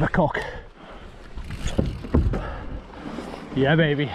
A cock. Yeah, baby.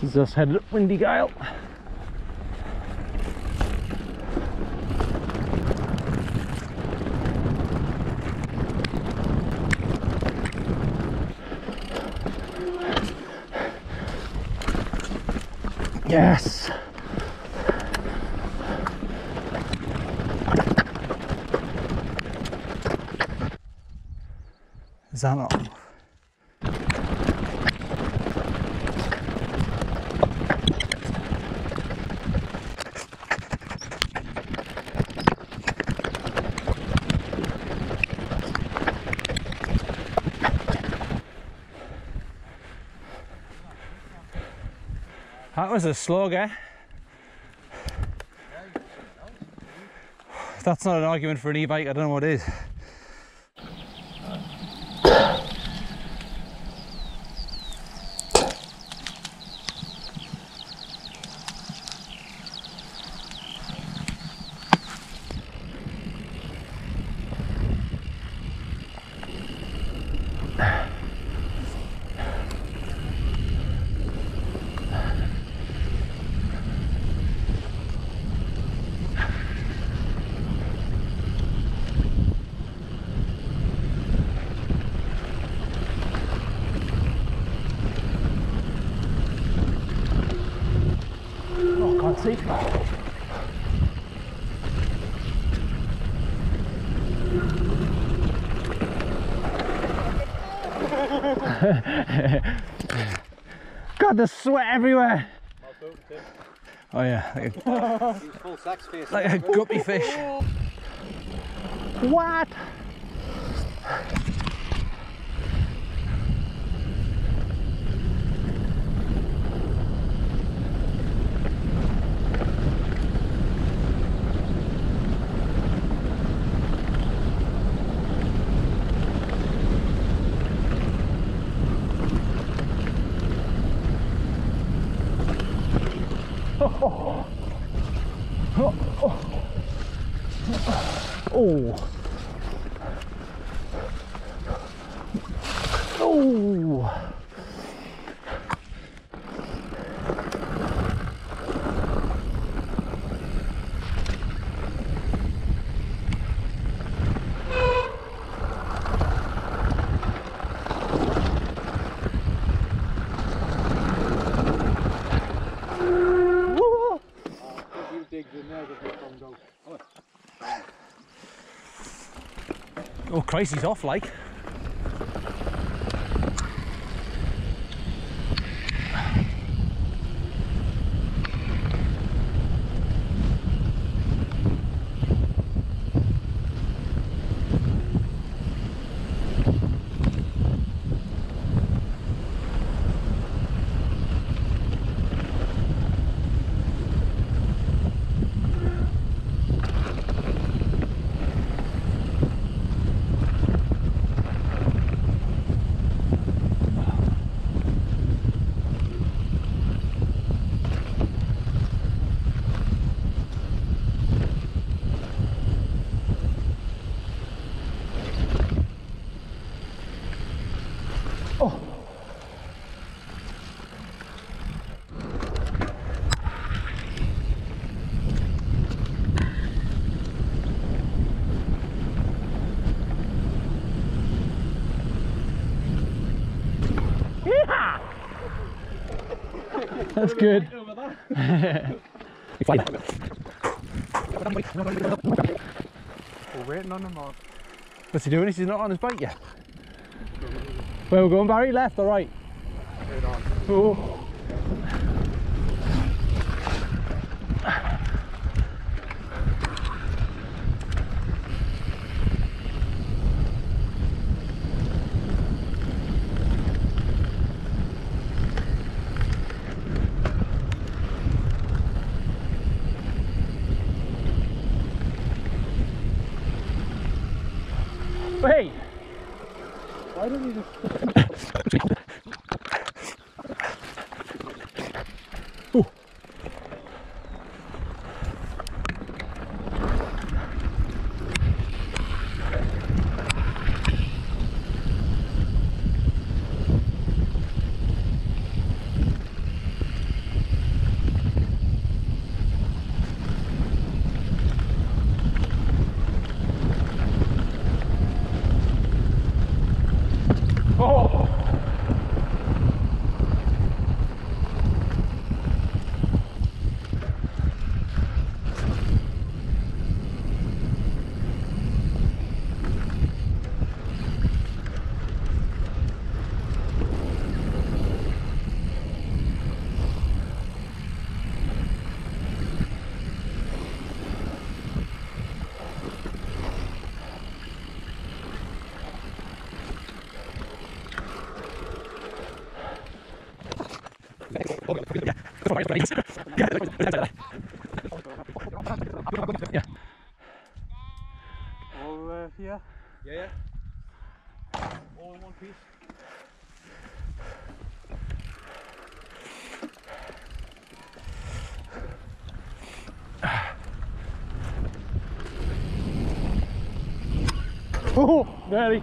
This is us headed up Windy Gyle. Yes. Is that That was a slog, eh? That's not an argument for an e-bike, I don't know what is. God, there's sweat everywhere. Oh yeah, like a, Full sex face. like a guppy fish. What? Oh. Oh. Woo. Oh, Christ, he's off like. That's good. We're waiting on him or What's he doing? He's not on his bike yet. Where we're going, Barry? Left or right? on. Oh. Why don't you just... Oh! Yeah. Yeah, yeah. All in one piece. Oh, nearly.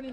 29.